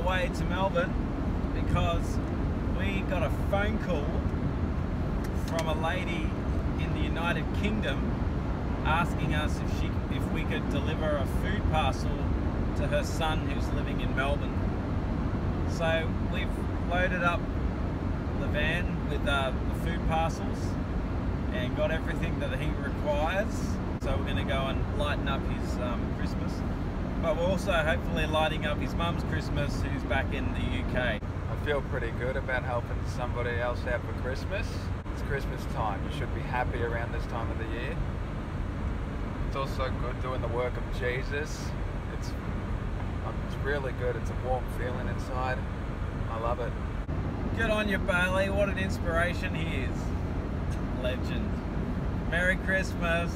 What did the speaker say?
way to Melbourne because we got a phone call from a lady in the United Kingdom asking us if she if we could deliver a food parcel to her son who's living in Melbourne. So we've loaded up the van with uh, the food parcels and got everything that he requires. So we're going to go and lighten up his um, Christmas. But we're also hopefully lighting up his mum's Christmas who's back in the UK. I feel pretty good about helping somebody else out for Christmas. It's Christmas time. You should be happy around this time of the year. It's also good doing the work of Jesus. It's it's really good. It's a warm feeling inside. I love it. Good on you, Bailey. What an inspiration he is. Legend. Merry Christmas.